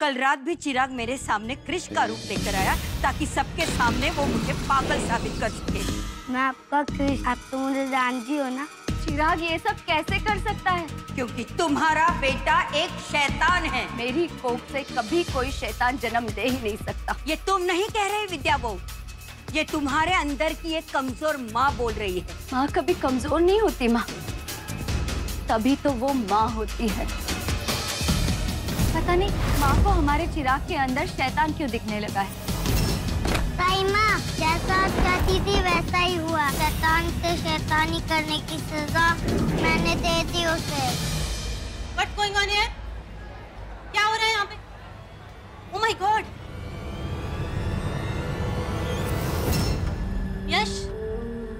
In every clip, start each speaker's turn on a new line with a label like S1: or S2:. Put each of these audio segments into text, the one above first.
S1: कल रात भी चिराग मेरे सामने कृष का रूप लेकर आया ताकि सबके सामने वो मुझे पागल साबित कर सके।
S2: मैं आपका क्रिश आप तो मुझे जानती हो ना?
S3: चिराग ये सब कैसे कर सकता है?
S1: क्योंकि तुम्हारा बेटा एक शैतान है।
S3: मेरी कोख से कभी कोई शैतान जन्म दे ही नहीं सकता।
S1: ये तुम नहीं कह रहे विद्या बहू ये तुम्हारे अंदर की एक कमज़ोर माँ बोल रही है।
S3: माँ कभी कमज़ोर नहीं होती माँ। तभी तो वो माँ होती है। पता नहीं माँ को हमारे चिराग के अंदर शैतान क्यों दिखने लगा है
S2: ताई माँ जैसा आप चाहती थी वैसा ही हुआ शैतान से शैतानी करने की सजा मैंने दे दी उसे
S1: What's going on here? क्या हो रहा है यहाँ पे? Oh my God!
S4: यश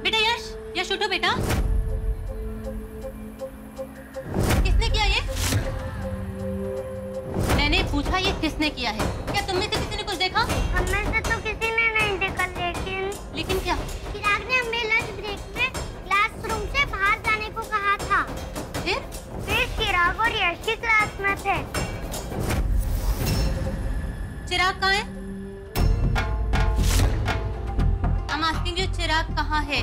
S4: बेटा यश यश उठो बेटा किसने किया है? क्या तुम में से किसी ने कुछ देखा?
S2: हमें से तो किसी ने नहीं देखा लेकिन
S4: लेकिन क्या?
S2: चिराग ने हमें लंच ब्रेक में क्लासरूम से बाहर जाने को कहा था।
S4: फिर?
S2: फिर चिराग और यश की क्लास में थे।
S4: चिराग कहाँ है? हम आस्किंग यू चिराग कहाँ है?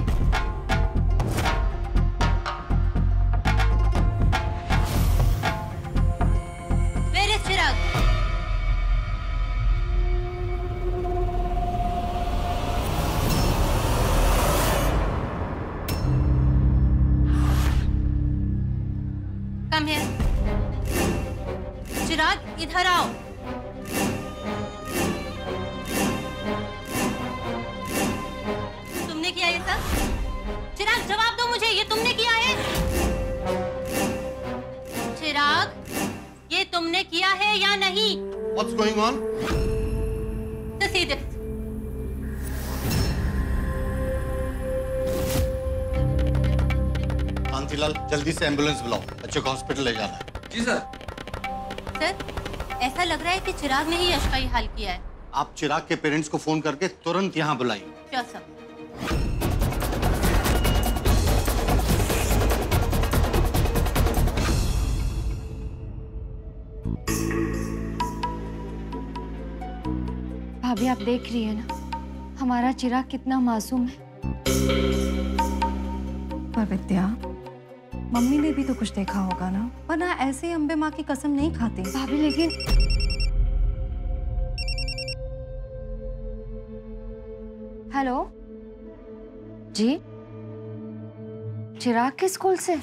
S4: तुमने किया है या नहीं?
S5: What's going on?
S4: तो सीधे
S5: कांतिलाल जल्दी से एंबुलेंस बुलाओ। बच्चे को हॉस्पिटल ले जाना है।
S6: जी सर।
S4: सर ऐसा लग रहा है कि चिराग ने ही यश का ये हाल किया है।
S5: आप चिराग के पेरेंट्स को फ़ोन करके तुरंत यहाँ बुलाइए।
S4: क्या
S3: भाभी आप देख रही है ना हमारा चिराग कितना मासूम है।
S7: पर विद्या मम्मी ने भी तो कुछ देखा होगा ना वरना ऐसे ही अम्बे माँ की कसम नहीं खाती।
S3: भाभी लेकिन हेलो? जी? चिराग के स्कूल से?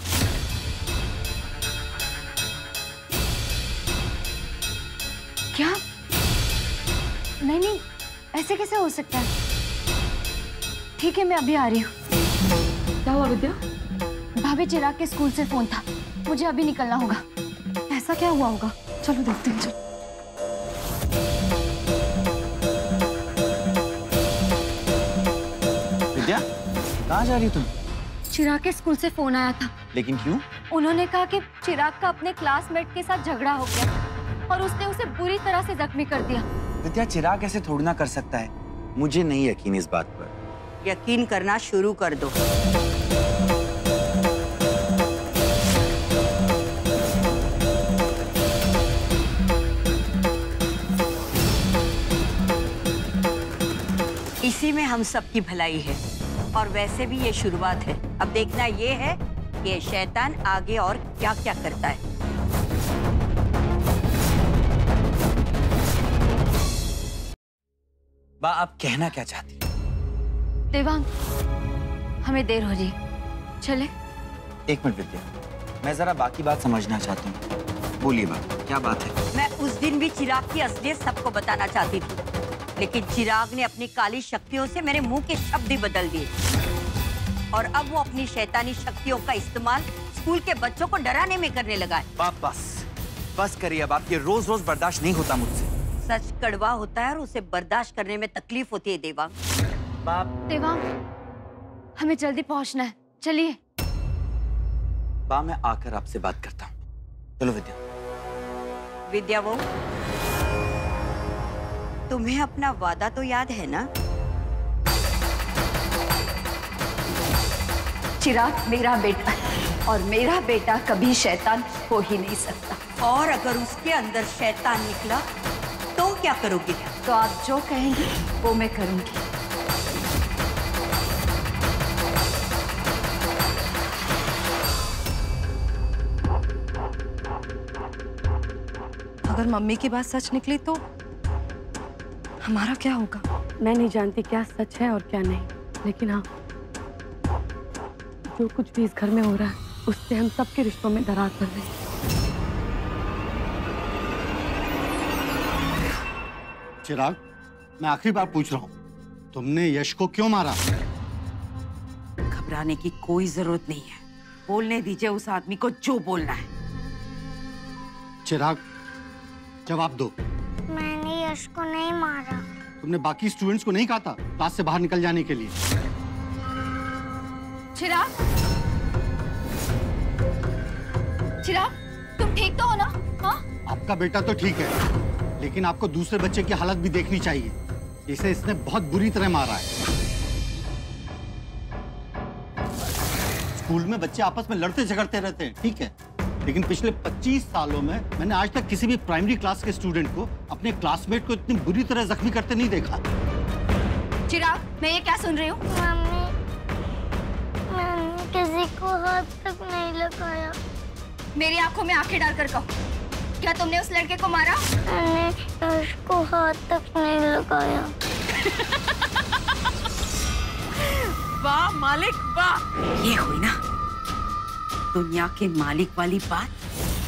S3: क्या? नहीं नहीं ऐसे कैसे हो सकता है? ठीक है मैं अभी आ रही हूँ। क्या हुआ विद्या? भाभी चिराग के स्कूल से फ़ोन था। मुझे अभी निकलना होगा।
S7: ऐसा क्या हुआ होगा? चलो देखते हैं चलो।
S6: विद्या कहाँ जा रही हो तुम?
S3: चिराग के स्कूल से फ़ोन आया था।
S6: लेकिन क्यों?
S3: उन्होंने कहा कि चिराग का अपने क्लासमेट के साथ झगड़ा हो गया और उसने उसे बुरी तरह से जख्मी कर दिया।
S6: विद्या चिराग ऐसे थोड़ी ना कर सकता है। मुझे नहीं यकीन इस बात पर।
S1: यकीन करना शुरू कर दो। इसी में हम सबकी भलाई है। और वैसे भी ये शुरुआत है। अब देखना ये है कि शैतान आगे और क्या क्या करता है।
S6: बा आप कहना क्या चाहती
S3: देवांग हमें देर हो रही चले।
S6: एक मिनट विद्या। मैं जरा बाकी बात समझना चाहती हूँ। बोलिए बा क्या बात है?
S1: मैं उस दिन भी चिराग की असलियत सबको बताना चाहती थी। लेकिन चिराग ने अपनी काली शक्तियों से मेरे मुँह के शब्द ही बदल दिए। और अब वो अपनी शैतानी शक्तियों का इस्तेमाल स्कूल के बच्चों को डराने में करने लगा है।
S6: बाप बस बस करिए अब आप ये रोज रोज बर्दाश्त नहीं होता मुझसे।
S1: सच कड़वा होता है और उसे बर्दाश्त करने में तकलीफ़ होती है देवांग
S6: बाप।
S3: देवांग हमें जल्दी पहुँचना है। चलिए।
S6: बा मैं आकर आपसे बात करता हूँ। चलो विद्या।
S1: विद्या वो तुम्हें अपना वादा तो याद है ना?
S3: चिराग मेरा बेटा और मेरा बेटा कभी शैतान हो ही नहीं सकता।
S1: और अगर उसके अंदर शैतान निकला क्या करोगी?
S3: तो आप जो कहेंगी वो मैं करूँगी।
S7: अगर मम्मी की बात सच निकली तो हमारा क्या होगा?
S8: मैं नहीं जानती क्या सच है और क्या नहीं लेकिन हाँ जो कुछ भी इस घर में हो रहा है उससे हम सबके रिश्तों में दरार पड़ रही है।
S5: चिराग मैं आखिरी बार पूछ रहा हूँ तुमने यश को क्यों मारा?
S9: घबराने की कोई ज़रूरत नहीं है। बोलने दीजिए उस आदमी को जो बोलना है।
S5: चिराग जवाब दो।
S2: मैंने यश को नहीं मारा।
S5: तुमने बाकी स्टूडेंट्स को नहीं कहा था क्लास से बाहर निकल जाने के लिए?
S3: चिराग? चिराग तुम ठीक तो हो ना? हाँ?
S5: आपका बेटा तो ठीक है। लेकिन आपको दूसरे बच्चे की हालत भी देखनी चाहिए। इसे इसने बहुत बुरी तरह मारा है। स्कूल में बच्चे आपस में लड़ते झगड़ते रहते हैं ठीक है? लेकिन पिछले 25 सालों में मैंने आज तक किसी भी प्राइमरी क्लास के स्टूडेंट को अपने क्लासमेट को इतनी बुरी तरह जख्मी करते नहीं देखा।
S3: चिराग मैं ये क्या सुन रही हूँ?
S2: किसी को हाथ तक नहीं लगाया।
S3: मेरी आँखों में आँखें डालकर कहो। क्या तुमने उस लड़के को मारा?
S2: मैंने यश को हाथ तक नहीं लगाया।
S9: वाह मालिक वाह। ये हुई ना दुनिया के मालिक वाली बात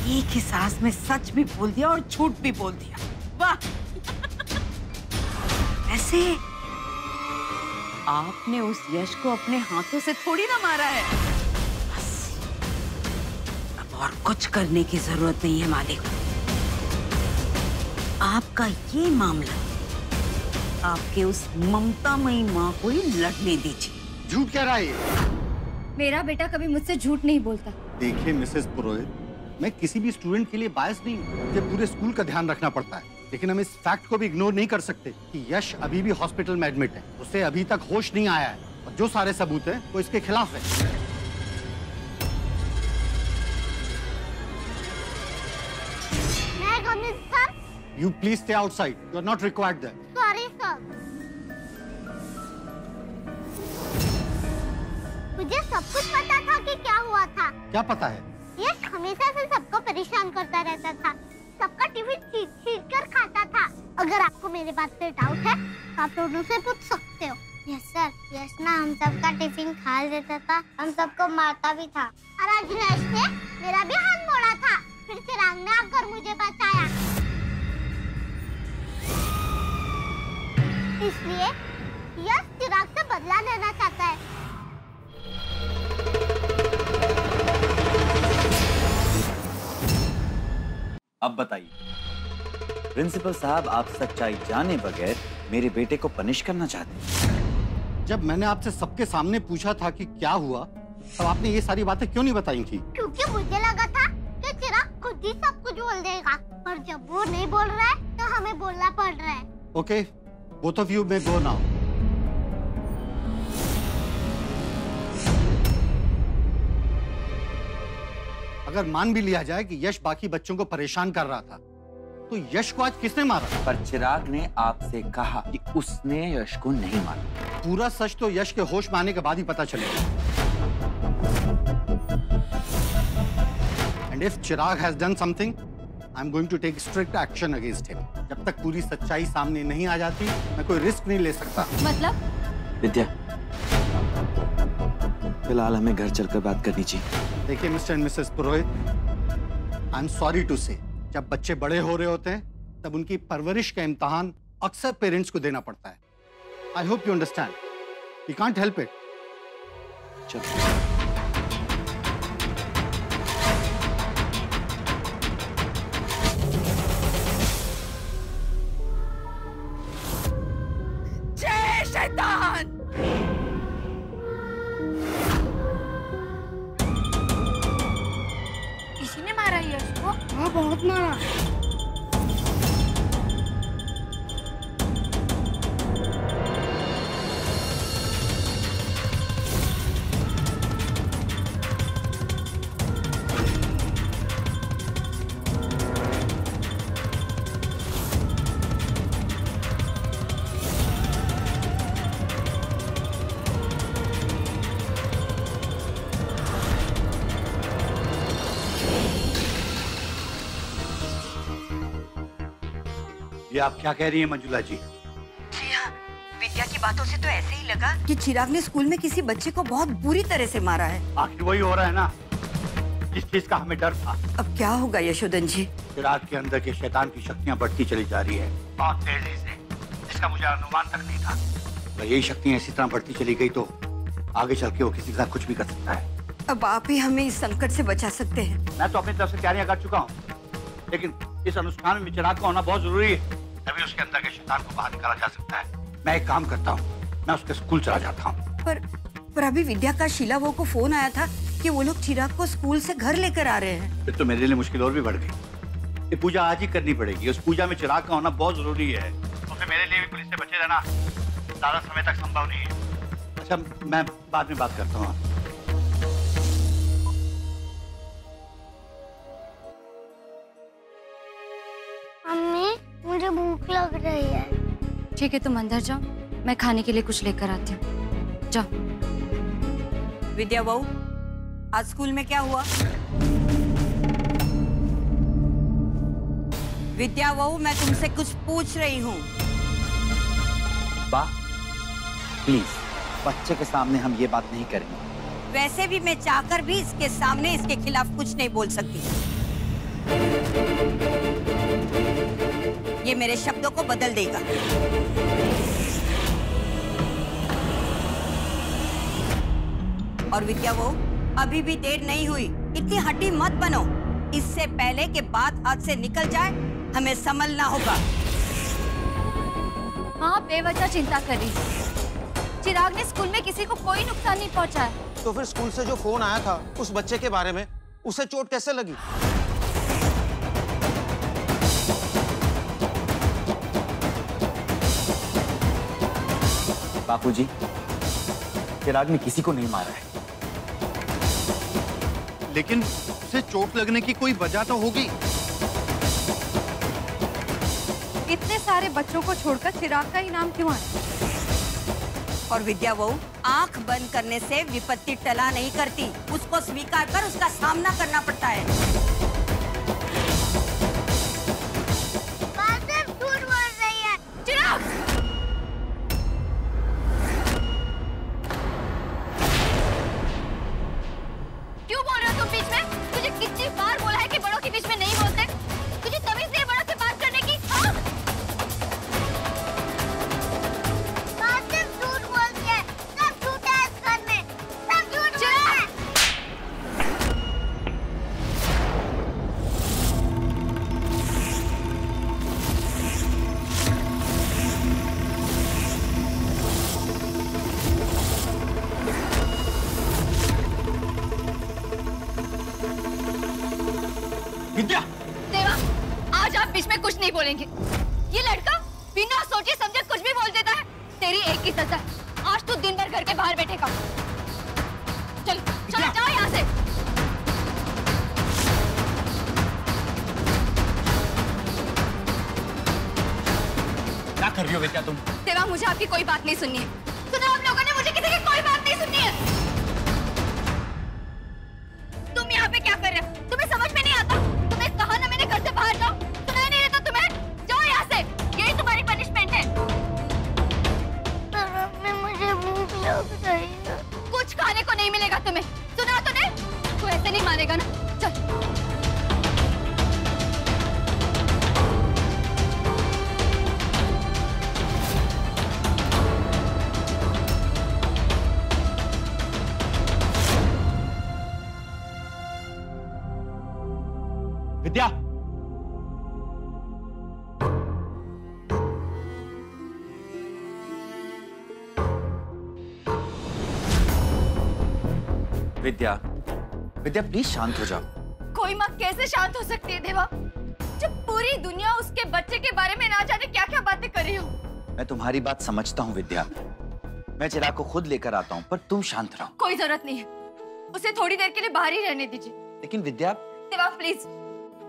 S9: एक ही सांस में सच भी बोल दिया और झूठ भी बोल दिया। वाह। ऐसे आपने उस यश को अपने हाथों से थोड़ी ना मारा है। बस अब और कुछ करने की ज़रूरत नहीं है मालिक। आपका ये मामला आपके उस ममतामयी माँ को ही लड़ने दीजिए।
S5: झूठ कह रहा है
S3: मेरा बेटा कभी मुझसे झूठ नहीं बोलता।
S5: देखिए मिसेस पुरोहित मैं किसी भी स्टूडेंट के लिए बायस नहीं हूँ मुझे पूरे स्कूल का ध्यान रखना पड़ता है। लेकिन हम इस फैक्ट को भी इग्नोर नहीं कर सकते कि यश अभी भी हॉस्पिटल में एडमिट है। उसे अभी तक होश नहीं आया है। और जो सारे सबूत हैं वो इसके खिलाफ है। You please stay outside you are not required there
S2: sorry sir मुझे सब कुछ पता था कि क्या हुआ था।
S5: क्या पता है?
S2: यश हमेशा से सबको परेशान करता रहता था। सबका टिफ़िन छीन छीन कर खाता था। अगर आपको मेरे बात पे डाउट है तो आप दोनों से पूछ सकते हो। यस सर यश ना हम सबका टिफ़िन खा लेता था। हम सबको मारता भी था। और आज यश ने मेरा भी हाथ मोड़ा था। फिर चिराग ने आकर मुझे बचाया। इसलिए यश चिराग से बदला लेना चाहता है।
S6: अब बताइए प्रिंसिपल साहब आप सच्चाई जाने बगैर मेरे बेटे को पनिश करना चाहते हैं?
S5: जब मैंने आपसे सबके सामने पूछा था कि क्या हुआ तब आपने ये सारी बातें क्यों नहीं बताई थी?
S2: क्योंकि मुझे लगा था कि चिराग खुद ही सब कुछ बोल देगा पर जब वो नहीं बोल रहा है तो हमें बोलना पड़ रहा है।
S5: Okay both of you may go now अगर मान भी लिया जाए कि यश बाकी बच्चों को परेशान कर रहा था तो यश को आज किसने मारा?
S6: पर चिराग ने आपसे कहा कि उसने यश को नहीं मारा।
S5: पूरा सच तो यश के होश में आने के बाद ही पता चलेगा and if Chirag has done something I am going to take strict action against him जब तक पूरी सच्चाई सामने नहीं आ जाती मैं कोई रिस्क नहीं ले सकता।
S3: मतलब?
S6: विद्या फ़िलहाल हमें घर चलकर बात करनी चाहिए।
S5: देखिए mister and missus Purohit I am sorry to से जब बच्चे बड़े हो रहे होते हैं तब उनकी परवरिश का इम्तहान अक्सर पेरेंट्स को देना पड़ता है। I hope you understand you can't help it
S6: चलो।
S3: किसी ने मारा है इसको
S2: हाँ बहुत मारा
S5: आप क्या कह रही हैं मंजुला जी?
S1: जी हाँ विद्या की बातों से तो ऐसे ही लगा। कि चिराग ने स्कूल में किसी बच्चे को बहुत बुरी तरह से मारा है।
S5: आखिर वही हो रहा है ना। जिस चीज़ का हमें डर था।
S1: अब क्या होगा यशोदन जी?
S5: चिराग के अंदर के शैतान की शक्तियाँ बढ़ती चली जा रही है। बहुत तेज़ी से। इसका मुझे अनुमान तक नहीं था। अगर यही शक्तियाँ इसी तरह बढ़ती चली गई तो आगे चल के वो किसी के साथ कुछ भी कर सकता है।
S1: अब आप ही हमें इस संकट से बचा सकते हैं।
S5: मैं तो अपनी तरफ़ से तैयारियाँ कर चुका हूँ। लेकिन इस अनुष्ठान में चिराग का होना बहुत ज़रूरी है। तभी उसके अंदर के शैतान को बाहर निकाला जा सकता है। मैं एक काम करता हूँ। मैं उसके स्कूल चला जाता हूँ।
S1: पर पर अभी विद्या का शीला वो को फ़ोन आया था कि वो लोग चिराग को स्कूल से घर लेकर आ रहे हैं।
S5: फिर तो मेरे लिए मुश्किल और भी बढ़ गई। ये पूजा आज ही करनी पड़ेगी। उस पूजा में चिराग का होना बहुत ज़रूरी है। तो फिर मेरे लिए भी पुलिस से बचे रहना। ज़्यादा समय तक संभव नहीं है। अच्छा मैं बाद में बात करता हूँ।
S3: ठीक है तुम अंदर जाओ। मैं खाने के लिए कुछ लेकर आती हूँ। जाओ।
S1: विद्या बहू आज स्कूल में क्या हुआ? विद्या बहू मैं तुमसे कुछ पूछ रही हूँ।
S6: बा प्लीज़ बच्चे के सामने हम ये बात नहीं करेंगे।
S1: वैसे भी मैं चाहकर भी इसके सामने इसके खिलाफ कुछ नहीं बोल सकती। ये मेरे शब्दों को बदल देगा। और विद्या वो अभी भी देर नहीं हुई। इतनी हड्डी मत बनो। इससे पहले के बात हाथ से निकल जाए हमें संभलना होगा।
S3: हाँ बेवजह चिंता कर रही चिराग ने स्कूल में किसी को कोई नुकसान नहीं पहुँचाया
S10: तो फिर स्कूल से जो फ़ोन आया था उस बच्चे के बारे में उसे चोट कैसे लगी?
S6: बापूजी चिराग ने किसी को नहीं मारा है।
S5: लेकिन उसे चोट लगने की कोई वजह तो होगी।
S7: इतने सारे बच्चों को छोड़कर चिराग का ही नाम क्यों आया?
S1: और विद्या बहू आँख बंद करने से विपत्ति टला नहीं करती। उसको स्वीकार कर उसका सामना करना पड़ता है।
S3: एक सजा। आज तो दिन भर घर के बाहर बैठेगा। चल चल जाओ यहाँ से।
S6: क्या कर रही हो बेटा तुम?
S3: सेवा मुझे आपकी कोई बात नहीं सुननी है। सुनो आप लोगों ने मुझे किसी की कोई बात नहीं सुननी है।
S6: विद्या। विद्या प्लीज़ शांत हो जाओ।
S3: कोई माँ कैसे शांत हो सकती है देवा? जब पूरी दुनिया उसके बच्चे के बारे में ना जाने क्या क्या बातें कर रही हो?
S6: मैं तुम्हारी बात समझता हूँ विद्या। मैं चिराग को खुद लेकर आता हूँ पर तुम शांत रहो।
S3: कोई ज़रूरत नहीं है। उसे थोड़ी देर के लिए बाहर ही रहने दीजिए।
S6: लेकिन विद्या
S3: देवा प्लीज़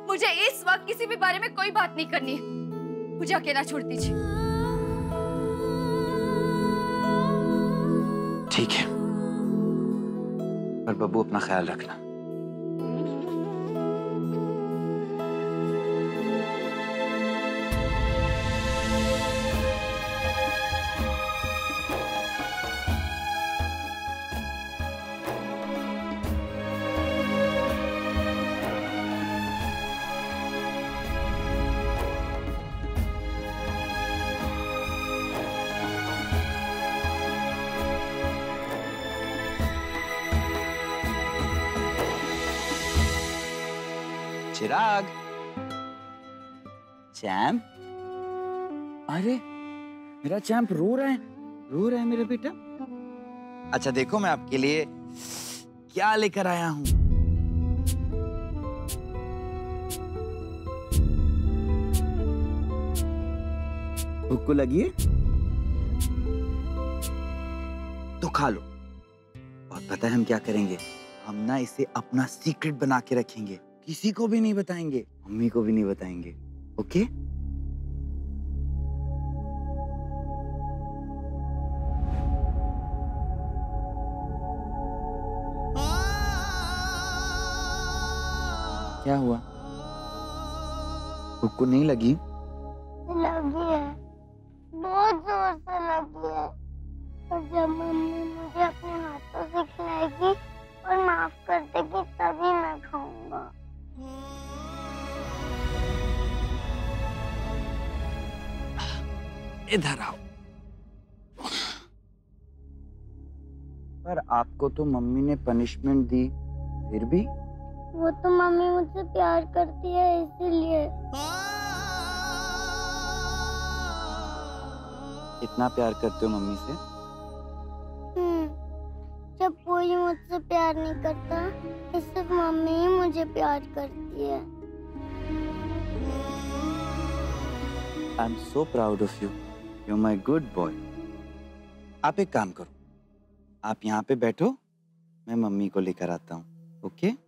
S3: मुझे इस वक्त किसी भी बारे में कोई बात नहीं करनी है। मुझे अकेला छोड़ दीजिए।
S6: ठीक है। पर बब्बू अपना चिराग। चैम्प? अरे, मेरा चैम्प रो रहा है। रो रहा है मेरा बेटा। अच्छा देखो मैं आपके लिए क्या लेकर आया हूँ। भूख को लगी तो खा लो। और पता है हम क्या करेंगे? हम ना इसे अपना सीक्रेट बना के रखेंगे। किसी को भी नहीं बताएँगे, मम्मी को भी नहीं बताएँगे, ओके? क्या हुआ? भूख को नहीं लगी? इधर आओ। पर आपको तो मम्मी ने पनिशमेंट दी फिर भी?
S2: वो तो मम्मी मुझसे प्यार करती है इसीलिए।
S6: इतना प्यार करते हो मम्मी से?
S2: हम्म, जब कोई मुझसे प्यार नहीं करता सिर्फ़ मम्मी ही मुझे प्यार करती है।
S6: I am so proud of you you my good boy आप एक काम करो। आप यहाँ पे बैठो, मैं मम्मी को लेकर आता हूँ, ओके? आ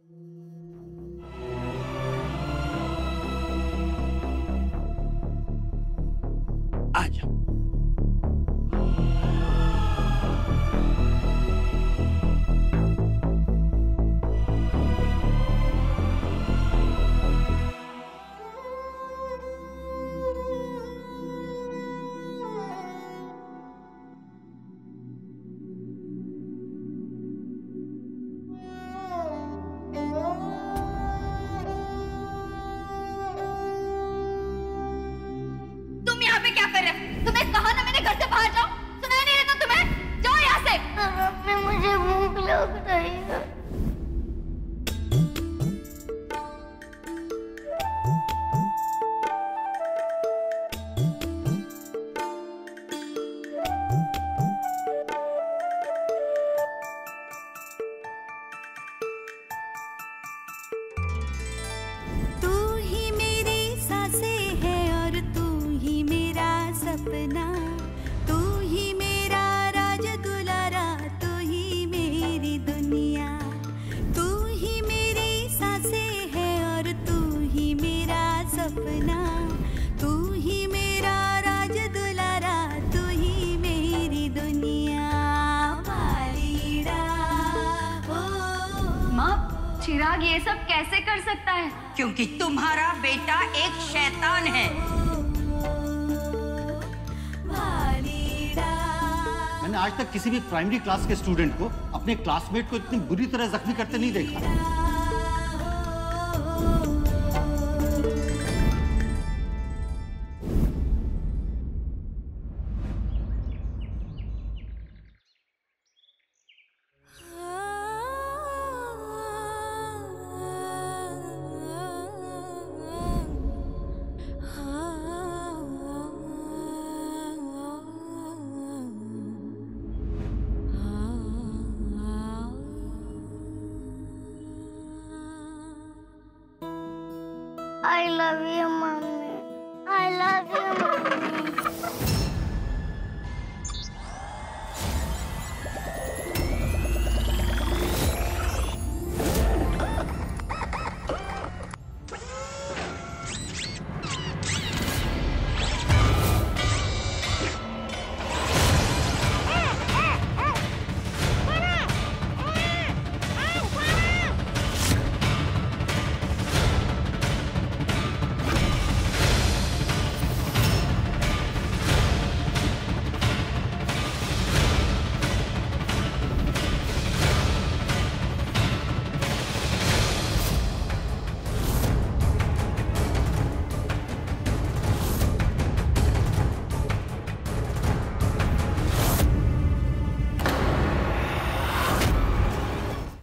S3: चिराग ये सब कैसे कर सकता है?
S1: क्योंकि तुम्हारा बेटा एक शैतान है।
S5: मैंने आज तक किसी भी प्राइमरी क्लास के स्टूडेंट को अपने क्लासमेट को इतनी बुरी तरह जख्मी करते नहीं देखा।
S2: I love you mummy